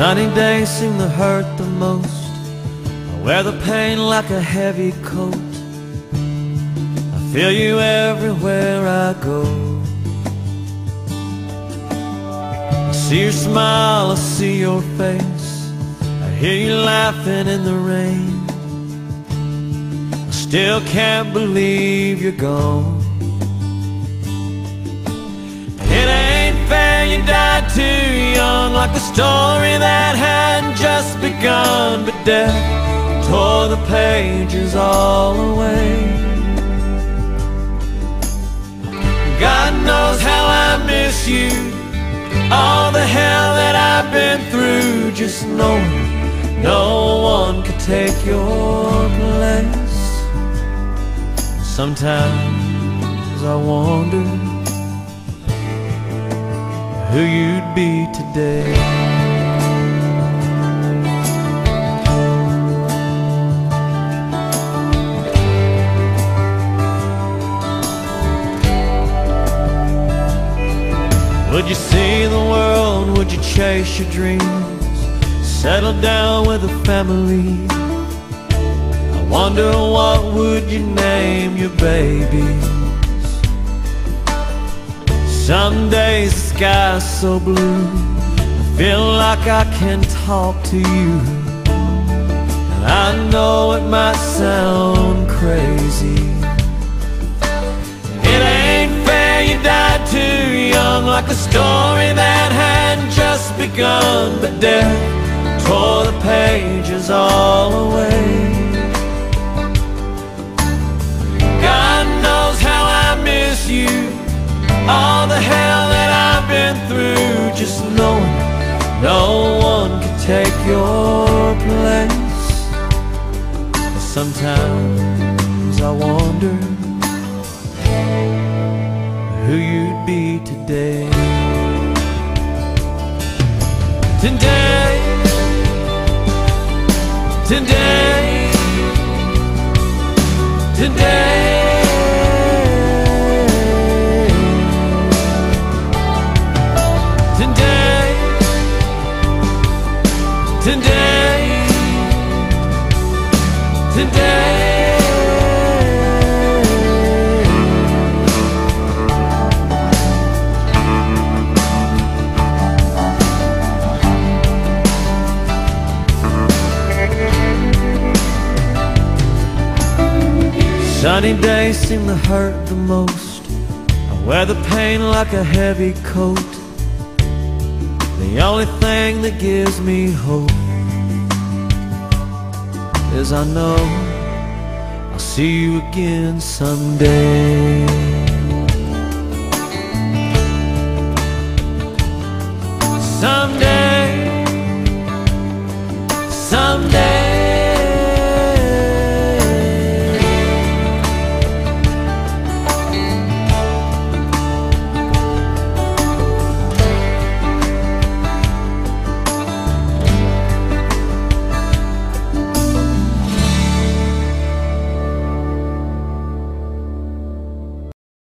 Sunny days seem to hurt the most. I wear the pain like a heavy coat. I feel you everywhere I go. I see your smile, I see your face. I hear you laughing in the rain. I still can't believe you're gone. It ain't fair you died too young Like a story that hadn't just begun But death tore the pages all away. God knows how I miss you All the hell that I've been through. Just knowing no one could take your place. Sometimes I wonder who you'd be today. Would you see the world? Would you chase your dreams? Settle down with a family? I wonder what would you name your babies? Some days sky's so blue. I feel like I can talk to you. And I know it might sound crazy. It ain't fair you died too young Like a story that had just begun. But death tore the pages all away. God knows how I miss you. All the hell Just knowing no one can take your place. Sometimes I wonder Who you'd be Today. Today Today Today, today, today. Sunny days seem to hurt the most. I wear the pain like a heavy coat. The only thing that gives me hope is I know I'll see you again someday. Someday, someday.